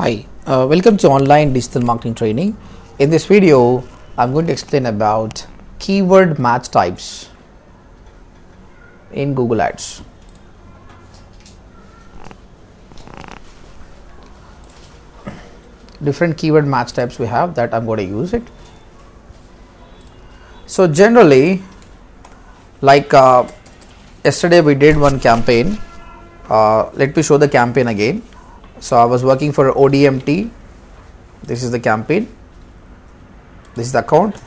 Hi, uh, welcome to online digital marketing training. In this video, I'm going to explain about keyword match types in Google Ads. Different keyword match types we have that I'm going to use it. So generally, like uh, yesterday we did one campaign. Uh, let me show the campaign again so I was working for ODMT this is the campaign. This is the account.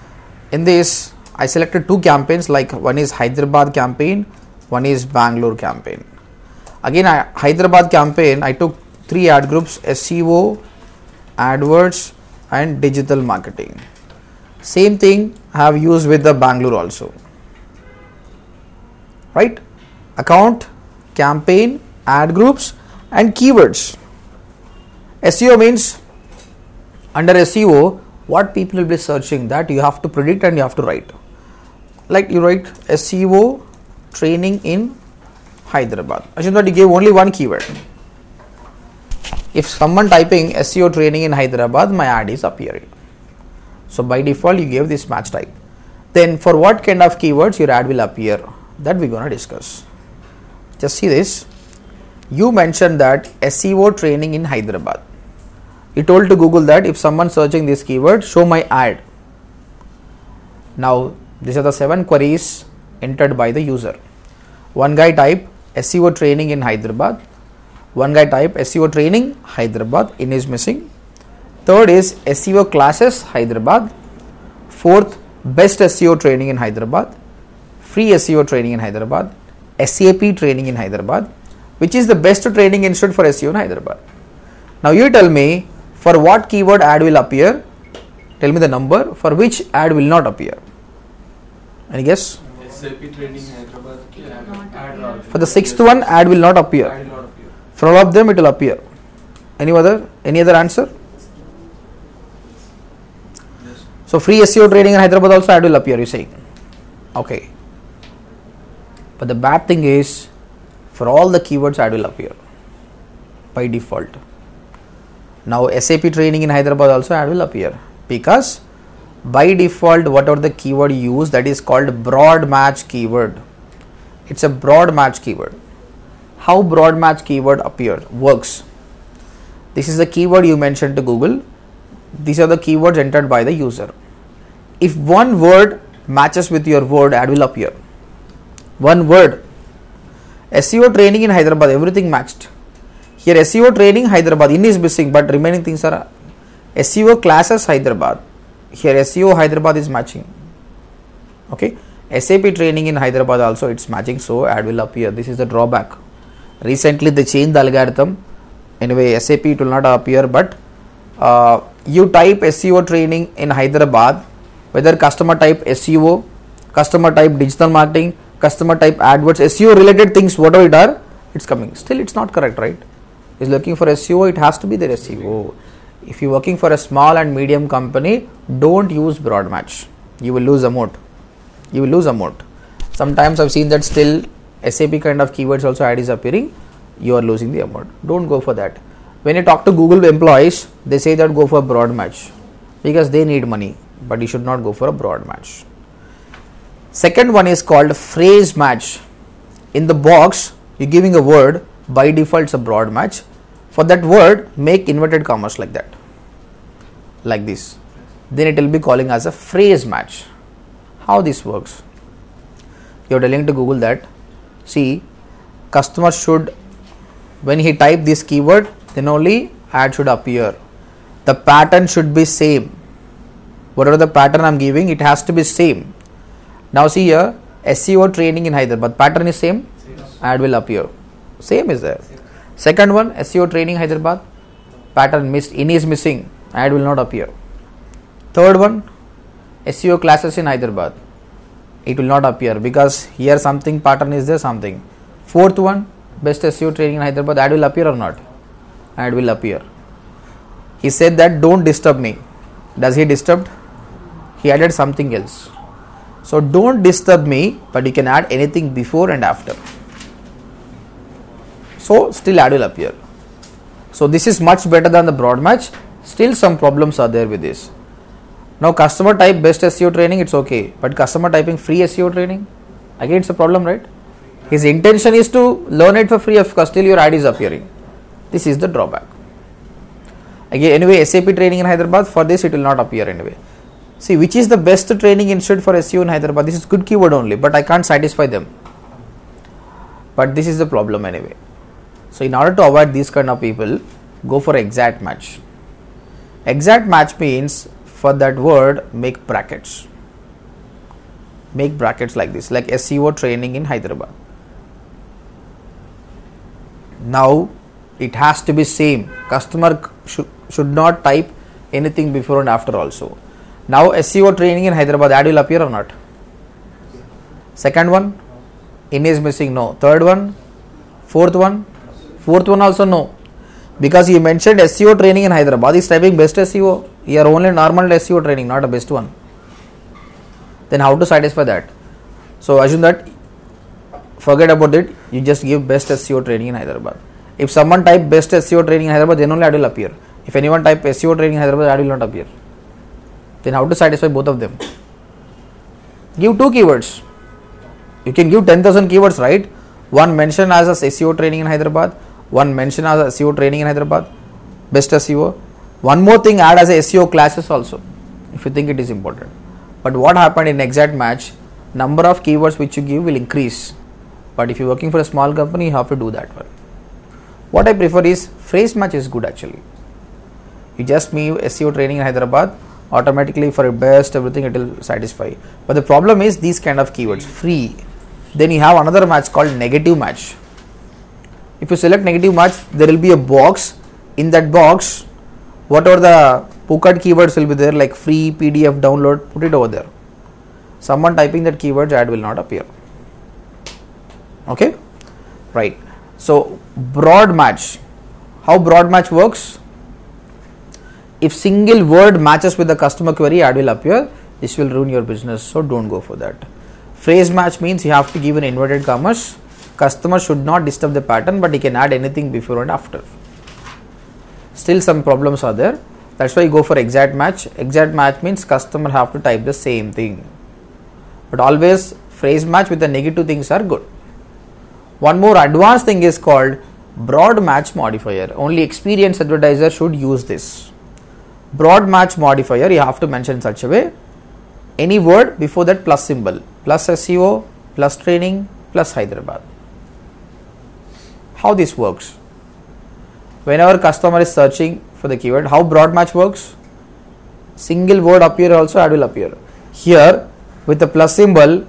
In this I selected two campaigns like one is Hyderabad campaign one is Bangalore campaign. Again I, Hyderabad campaign I took three ad groups SEO AdWords and digital marketing. Same thing I have used with the Bangalore also. Right? Account campaign ad groups and keywords SEO means under SEO what people will be searching that you have to predict and you have to write. Like you write SEO training in Hyderabad. Assume that you gave only one keyword. If someone typing SEO training in Hyderabad my ad is appearing. So by default you gave this match type. Then for what kind of keywords your ad will appear that we're going to discuss. Just see this. You mentioned that SEO training in Hyderabad. You told to Google that if someone searching this keyword, show my ad. Now, these are the seven queries entered by the user. One guy type SEO training in Hyderabad. One guy type SEO training Hyderabad in is missing. Third is SEO classes Hyderabad. Fourth, best SEO training in Hyderabad. Free SEO training in Hyderabad. SAP training in Hyderabad which is the best training institute for SEO in Hyderabad. Now you tell me for what keyword ad will appear, tell me the number for which ad will not appear. Any guess? SAP training Hyderabad ki ad- ad not For the sixth one, ad will not appear. Ad. For all of them, it will appear. Any other? Any other answer? So free SEO training in Hyderabad also ad will appear. You say, okay. But the bad thing is, for all the keywords ad will appear by default. Now SAP training in Hyderabad also ad will appear because by default whatever the keyword you use that is called broad match keyword. It's a broad match keyword. How broad match keyword appear works. This is the keyword you mentioned to Google. These are the keywords entered by the user. If one word matches with your word, ad will appear. One word. SEO training in Hyderabad, everything matched. Here SEO training Hyderabad, in is missing, but remaining things are SEO classes Hyderabad. Here SEO Hyderabad is matching. Okay. SAP training in Hyderabad also it's matching, so ad will appear. This is the drawback. Recently they changed the algorithm. Anyway, SAP it will not appear, but uh, you type SEO training in Hyderabad, whether customer type SEO, customer type digital marketing, customer type AdWords, SEO related things, whatever it are, it's coming. Still, it's not correct, right? Is looking for a SEO, it has to be there SEO. If you're working for a small and medium company, don't use broad match. You will lose amount. You will lose amount. Sometimes I've seen that still SAP kind of keywords also ad is appearing. You are losing the amount. Don't go for that. When you talk to Google employees, they say that go for broad match because they need money, but you should not go for a broad match. Second one is called phrase match. In the box, you're giving a word, by default it's a broad match. For that word, make inverted commas like that. Like this. Then it will be calling as a phrase match. How this works? You're telling to Google that, see, customer should, when he type this keyword, then only ad should appear. The pattern should be same. Whatever the pattern I'm giving, it has to be same now see here SEO training in Hyderabad pattern is same ad will appear same is there second one SEO training Hyderabad. Pattern missed. In is missing. Ad will not appear. Third one SEO classes in Hyderabad. It will not appear because here something pattern is there something. Fourth one best SEO training in Hyderabad ad will appear or not? Ad will appear. He said that don't disturb me. Does he disturbed? He added something else. So don't disturb me, but you can add anything before and after. So still ad will appear. So this is much better than the broad match. Still some problems are there with this. Now customer type best SEO training, it's okay. But customer typing free SEO training, again it's a problem, right? His intention is to learn it for free, of course, still your ad is appearing. This is the drawback. Again, anyway, SAP training in Hyderabad, for this it will not appear anyway. See, which is the best training institute for SEO in Hyderabad? This is good keyword only, but I can't satisfy them. But this is the problem anyway. So, in order to avoid these kind of people, go for exact match. Exact match means for that word, make brackets. Make brackets like this, like SEO training in Hyderabad. Now, it has to be same. Customer should, should not type anything before and after also. Now, SEO training in Hyderabad ad will appear or not? Second one, image missing, no. Third one, fourth one, fourth one also no. Because he mentioned SEO training in Hyderabad, he's typing best SEO. Here only normal SEO training, not a best one. Then how to satisfy that? So assume that forget about it, you just give best SEO training in Hyderabad. If someone type best SEO training in Hyderabad, then only ad will appear. If anyone type SEO training in Hyderabad, ad will not appear. Then how to satisfy both of them? Give two keywords. You can give 10,000 keywords, right? One mention as a SEO training in Hyderabad, one mention as a SEO training in Hyderabad, best SEO. One more thing, add as a SEO classes also, if you think it is important. But what happened in exact match, number of keywords which you give will increase. But if you're working for a small company, you have to do that one. What I prefer is phrase match is good actually. You just move SEO training in Hyderabad, automatically for a best everything it will satisfy. But the problem is these kind of keywords free. Then you have another match called negative match. If you select negative match, there will be a box. In that box, whatever the Phuket keywords will be there, like free PDF download, put it over there. Someone typing that keywords ad will not appear. Okay, right. So broad match. How broad match works? If single word matches with the customer query, ad will appear. This will ruin your business, so don't go for that. Phrase match means you have to give an inverted commas. Customer should not disturb the pattern, but he can add anything before and after. Still, some problems are there. That's why you go for exact match. Exact match means customer have to type the same thing. But always phrase match with the negative things are good. One more advanced thing is called broad match modifier. Only experienced advertiser should use this. Broad match modifier you have to mention such a way any word before that plus symbol plus SEO plus training plus Hyderabad. How this works? Whenever customer is searching for the keyword, how broad match works? Single word appear also ad will appear. Here with the plus symbol,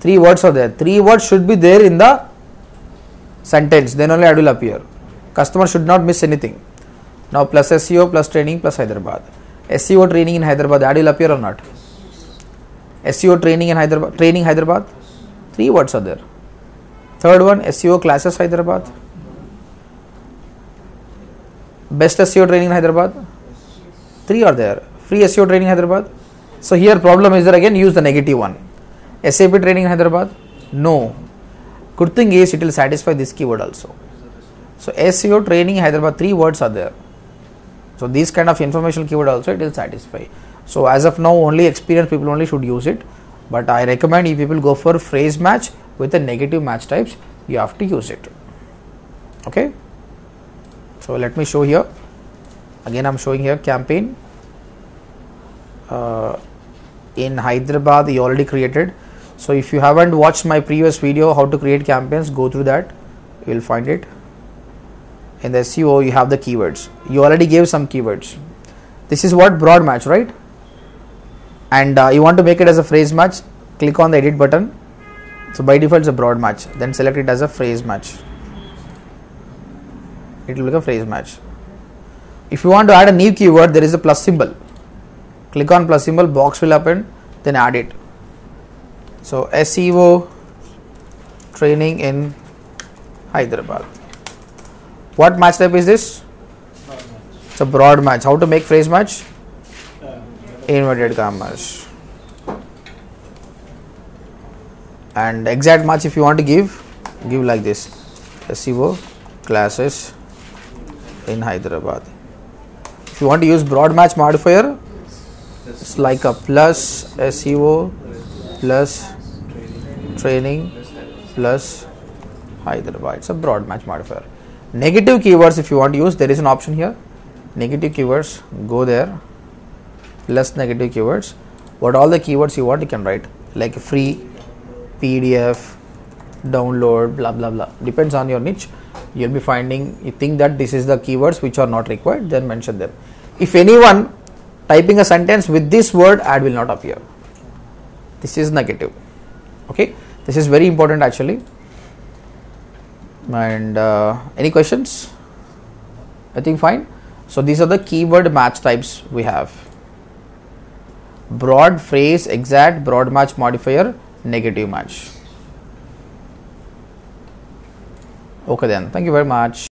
three words are there. Three words should be there in the sentence, then only ad will appear. Customer should not miss anything. Now plus SEO plus training plus Hyderabad. SEO training in Hyderabad, ad will appear or not? SEO training in Hyderabad, training Hyderabad, three words are there. Third one, SEO classes Hyderabad. Best SEO training in Hyderabad, three are there. Free SEO training in Hyderabad. So here problem is there again, use the negative one. SAP training in Hyderabad, no. Good thing is it will satisfy this keyword also. So SEO training Hyderabad, three words are there. So these kind of information keyword also it will satisfy. So as of now only experienced people only should use it. But I recommend if people go for phrase match with the negative match types, you have to use it. Okay. So let me show here. Again I'm showing here campaign. Uh, in Hyderabad you already created. So if you haven't watched my previous video how to create campaigns, go through that. You will find it in the SEO you have the keywords you already gave some keywords this is what broad match right and uh, you want to make it as a phrase match click on the edit button so by default it's a broad match then select it as a phrase match it will become phrase match if you want to add a new keyword there is a plus symbol click on plus symbol box will open then add it so SEO training in Hyderabad what match type is this? It's a broad match. How to make phrase match? Uh, inverted commas. And exact match if you want to give, give like this. SEO classes in Hyderabad. If you want to use broad match modifier, it's like a plus SEO plus training plus Hyderabad. It's a broad match modifier. Negative keywords, if you want to use, there is an option here. Negative keywords, go there. Less negative keywords. What all the keywords you want, you can write like free, PDF, download, blah blah blah. Depends on your niche. You'll be finding you think that this is the keywords which are not required, then mention them. If anyone typing a sentence with this word, ad will not appear. This is negative. Okay, this is very important actually. And uh, any questions? I think fine. So these are the keyword match types we have. Broad phrase, exact, broad match modifier, negative match. Okay then. Thank you very much.